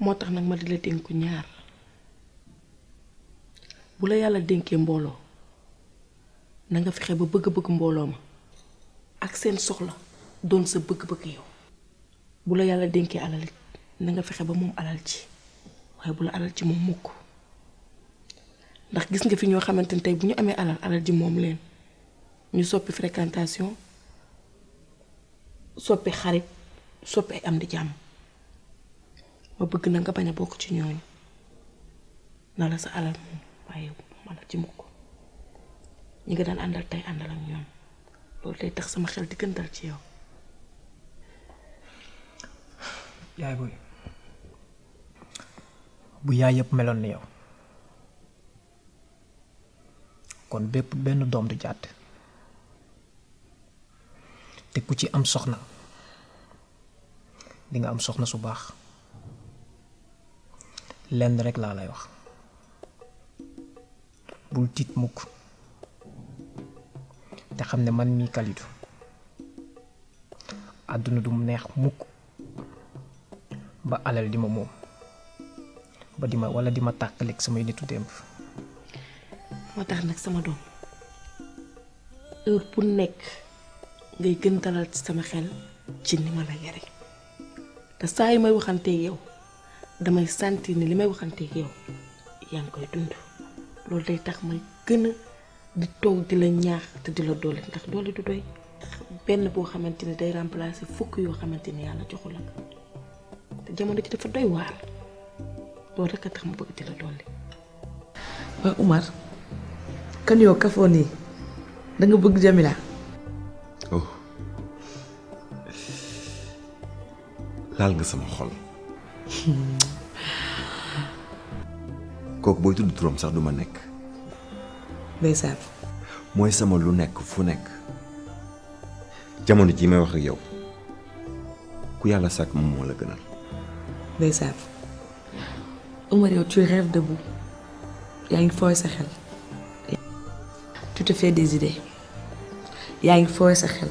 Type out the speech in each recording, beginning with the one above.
moo tax nag ma di la dénk ñaar bu la yàlla dénkee mbooloo na nga fexe ba bëgg-bëgg mbooloo ma ak seen soxla doon sa bëgg-bëgg yow bu la yàlla dénkee alal it na nga fexe ba moom alal ci waaye bu la alal ci moom mukk ndax gis nga fi ñoo xamante ne tey bu ñu amee alal alal ji moom leen ñu soppi fréquentation soppi xarit soppi ay am di jàmm ma bëgg na nga bañ a bokk ci ñooñu na la sa alal moom waaye ma la ci mukk ñi nga daan àndal tey àndal ak ñoom loolu day tax sama xel di gën dal ci yow yaay booy bu yaay yëpp meloon ni yow kon bépp benn doom du jàdd te ku ci am soxna di nga am soxna su baax lenn rek laa lay wax bul tiit mukk te xam ne man mii Kalidou àdduna du mu neex mukk ba alal di ma moom ba di ma wala di ma tàkkalik samay nitu démb moo tax nag sama doom heure bu nekk ngay gën dalal ci sama xel ci ni ma la yare te saa yu may waxanteeg yow damay sentir ni li may waxanteeg yow yaa ngi koy dund loolu day tax may gën a di toog di la ñaax te di la doole ndax doole du doy benn boo xamante ni day remplacer fukk yoo xamante ni yàlla joxu la te jamono ji dafa doy waar loolu rek a tax ma bëgg di la doole. waa Umar kan yow kafoo nii da nga bëgg Jamila. oh laal nga sama xol kooku booy tudd turam sax du ma nekk ndeysaan mooy sama lu nekk fu nekk jamono ji may wax ak yow ku yàlla sàkk moom moo la gënal ndeysaan Omar yow tu rêves debout yaa ngi fooy sa xel tu te fais des idées yaa ngi fooy sa xel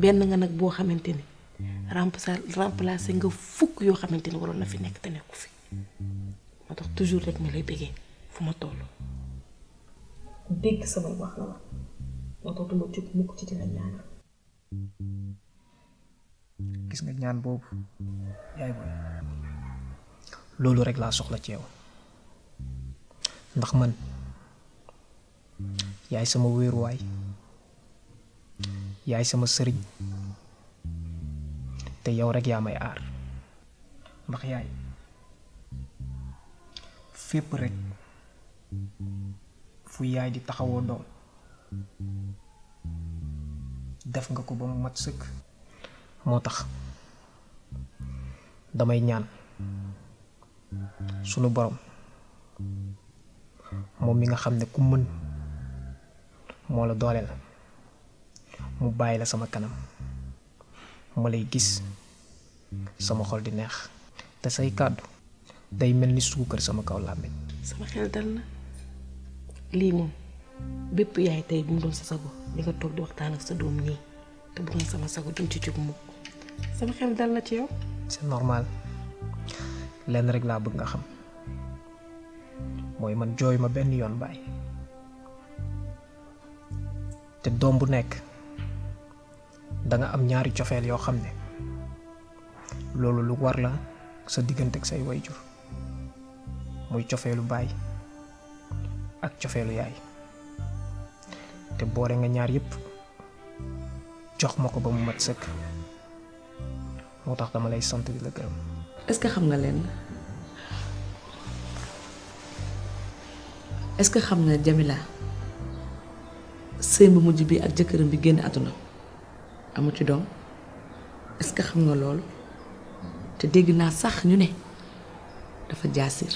benn nga nag boo xamante ni remplacer remplacer nga fukk yoo xamante ni waroon na fi nekk te nekku fi moo tax toujours rek ma lay bëggee fu ma toll. dégg samay wax la wax moo tax duma jóg mukk ci dina ñaanal. gis nga ñaan boobu yaay booy loolu rek laa soxla ci yow ndax man yaay sama wéeruwaay yaay sama sëriñ te yow rek yaa may aar ndax yaay fépp rek fu yaay di taxawoo doom def nga ko ba mu mat sëkk moo tax damay ñaan sunu borom moom mi nga xam ne ku mën moo la dooleel mu bàyyi la sama kanam ma lay gis sama xol di neex te say kàddu day mel ni suukar sama kaw làmmiñ sama xel dal na lii moom bépp yaay tey bu mu doon sa sago di nga toog di waxtaan ak sa doom nii te bu doon sama sago duñ ci jóg mukk sama xel dal na ci yow c'est normal lenn rek laa bëgg nga xam mooy man jooy ma benn yoon baay te doom bu nekk da nga am ñaari cofeel yoo xam ne loolu lu war la sa diggante ak say wayjur muy cofeelu baay ak cofeelu yaay te boore nga ñaar yépp jox ma ko ba mu mat sëkk moo tax dama lay sant di la gërëm est-ce que xam nga leen est-ce que xam nga Jamila sëy bu mujj bi ak jëkkëram bi génn àdduna amu ci doom est-ce que xam nga loolu te dégg naa sax ñu ne dafa jaasir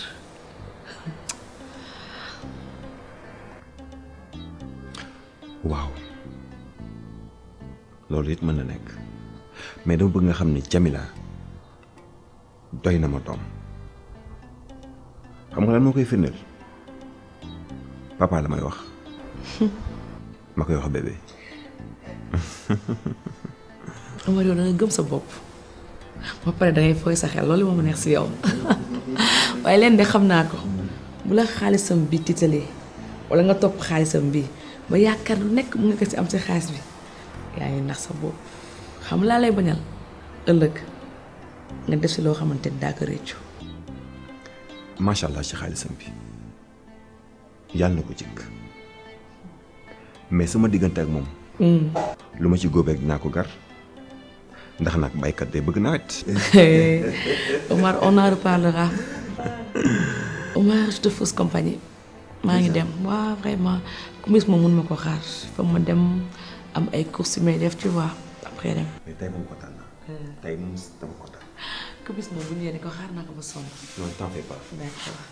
waaw loolu it mën na nekk mais dama bëgg nga xam ni Jamila doy na ma doom xam nga lan moo koy firndeel papa la may wax ma koy wax bébé. Omar yow da nga gëm sa bopp ba pare da ngay fooy sa xel loolu moom neex si yow waaye leen de xam naa ko bu la xaalisam bi tiitalee wala nga topp xaalisam bi ba yaakaar lu nekk mu nga ko si am si xaalis bi yaa ngi nax sa bopp xam laa lay bañal ëllëg nga def si loo xamante ni daa ko réccu macha allah ci xaalisam bi. yàlla na ko jëkk mais sama diggante ak moom hmm. lu ma ci góobee dinaa ko gar ndax nag baykat day bëgg nawet Omar on en reparlera Omar je te fausse compagnie maa ngi dem waaw vraiment ku mis ma mun ma ko xaar fa ma dem am ay courses yu may def tu vois après dem mais tey moom kontaan naa hmm. tey moom dama kontaan ku bis moom bu ñëwee ko xaar naa ko ba sonn non t'en fais pas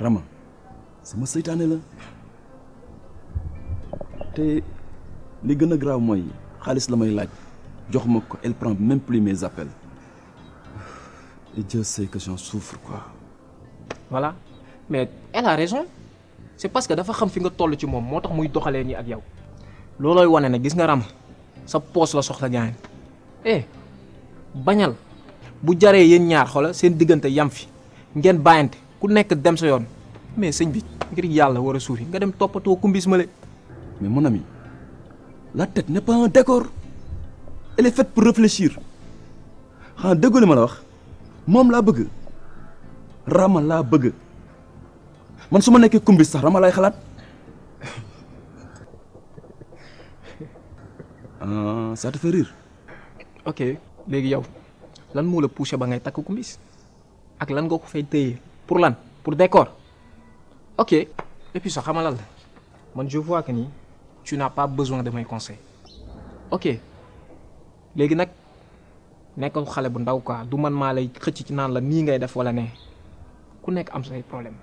Rama sama seytaane la te li gën a grave mooy xaalis la may laaj jox ma ko elle prend même plus mes appels et Dieu sait que j'en souffre quoi. voilà mais elle a raison. c'est parce que dafa xam fi nga toll ci moom moo tax muy doxalee ñi ak yow loolooy wane ne gis nga ram sa poos la soxla gaañ eh bañal bu jaree yéen ñaar xoola seen diggante yam fi ngeen bàyyante ku nekk dem sa yoon mais sëñ bi ngir yàlla war a suuri nga dem toppatoo kumbis ma le mais mon ami la tête n'est pas un décor elle est faite pour réfléchir xanaa déggu li ma la wax moom laa bëgg rama laa bëgg man su ma nekkee kumbis sax rama lay xalaat ah ça te fait rire ok léegi yow lan moo la poussé ba ngay takk kumbis ak lan nga ko fay téye pour lan pour décor ok et puis sax xamalal la man je vois que ni tu n'as pas besoin de mes conseils ok léegi nag nekkal xale bu ndaw quoi du man maa lay xëcc ci naan la nii ngay def wala ne ku nekk am say problème.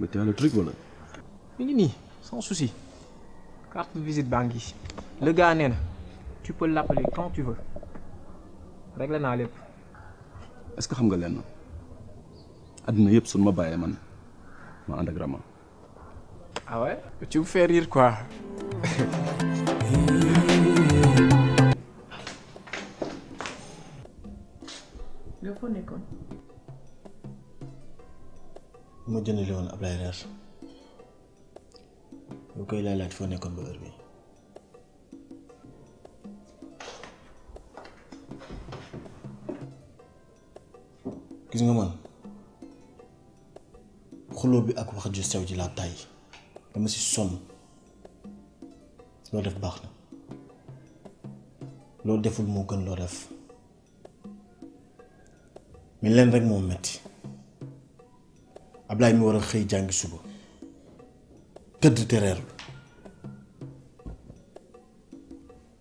mais tu as le truc wala. mi ngi nii sans souci carte de visite baa ngi le gars nee na tu peux l'appeler quand tu veux réglé naa lépp. est-ce que xam nga lenn àddina yëpp suñu ma bàyyee man ma ànd ak Rama ah ouais tu me fais rire quoi. nga foo nekkoon. ma jënd li woon Ablaye reer bu koy laaj laaj foo nekkoon ba heure bi gis nga man xuloo bi ak wax ju sew ji laa tàyyi dama si sonn loo def baax na loo deful moo gën loo def mais leen rek moo metti Ablaye mi war a xëy jàngi suba tëdd te reerlu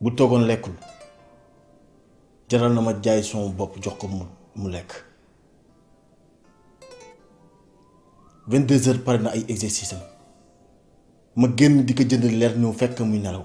bu toogoon lekkul jaral na ma jaay sama bopp jox ko mu mu lekk vingt deux heures pare na ay exercice am ma génn di ko jënd leer ñëw fekk muy nelaw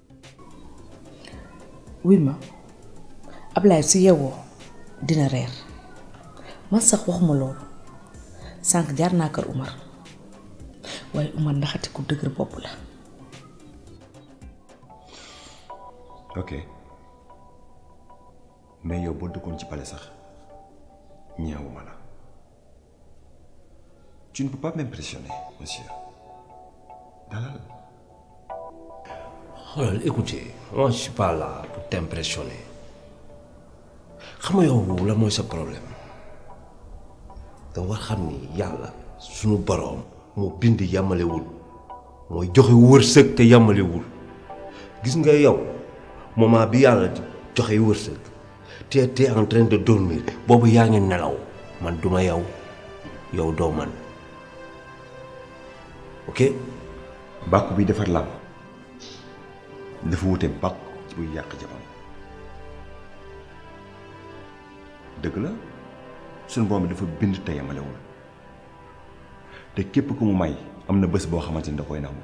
wuy ma Ablaye su yeewoo dina reer man sax waxuma loolu sànq jaar naa kër Umar waaye Umar ndaxati ku dëgër bopp la ok mais yow boo dëkkoon ci pale sax ñeewuma la Tu ne peux pas m'impressionner, monsieur. Dalal. xoolal écoutez moi je suis pas là pour t'impressionner xam nga yow la mooy sa problème da war xam ni yàlla sunu boroom moo bind yàmmalewul mooy joxe wërsëg te yàmmalewul gis nga yow moment bi yàlla di joxe wërsëg tu étais en train de dormir boobu yaa ngi nelaw man duma yow yow doo man ok bàkku bi defar làmb dafa wute bàkku ci buy yàq jamono dëgg la suñu borom bi dafa bind te yemalewul te képp ku mu may am na bés boo xamante ni da koy nangu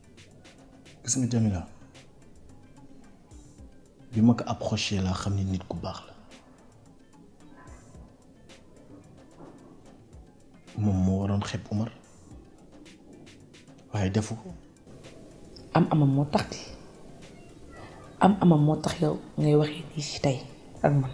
gis nga Jamila bi ma ko approché laa xam ni nit ku baax la moom moo waroon xeeb Umar waaye defu ko am amam moo tax di am amam moo tax yow ngay waxee nii ci tey ak man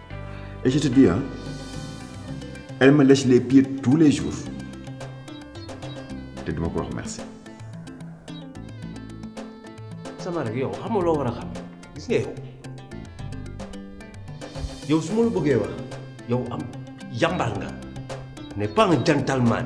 Et je te dis, hein, elle me lèche les pieds tous les jours. te duma ko wax merci. sama rek yow xam nga loo war a xam gis nga yow yow su ma la bëggee wax yow am jàmbaar nga n'est pas un gentleman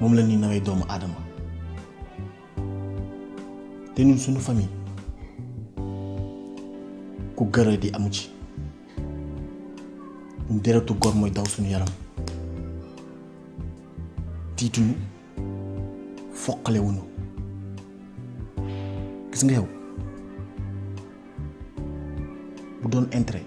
moom la ñuy nawee doomu aadama te ñun suñu famille ku gërë di amu ci ñu deretu góor mooy daw suñu yaram tiituñu foqalewuñu gis nga yow bu doon intérêt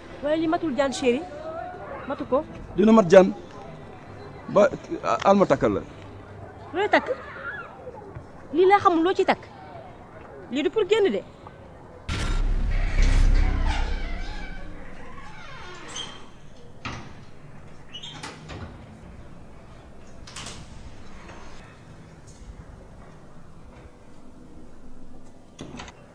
waaye li matul jaan chéri matu ko dina mat jaan ba alma takkal la looy takk lii laa xamul loo ci takk lii du pour génn de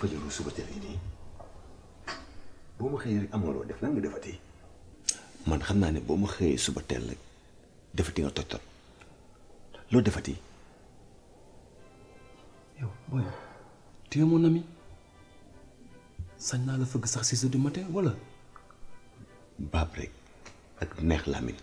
fajaru suba teel yi nii boo ma xëyee rek amoo loo def lan nga defati. man xam naa ne boo ma xëyee suba teel rek defati nga toj toj loo defati. yow booy tu es mon ami sañ naa la fëgg sax six heures du matin wala. baab rek ak neex Lamine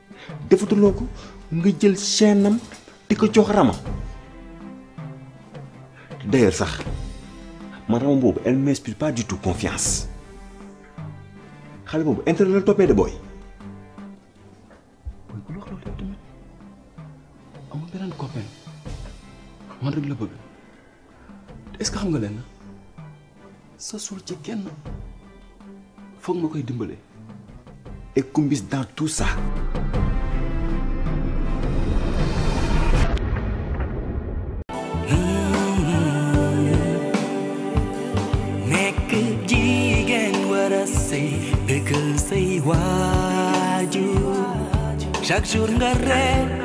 defatuloo ko nga jël chaîne am di ko jox rama d'ailleurs sax ma rama boobu elle m'inspire pas du tout confiance xale boobu intérêt la toppee de booy booy bu lox loolu yow tamit amul beneen copain man rek la bëgg est-ce que xam nga leen sa suul ci kenn foog ma koy dimbale et Kumbis dans tout ça. nekk jigéen war a sëy bëggal say waajur chaque jour nga ree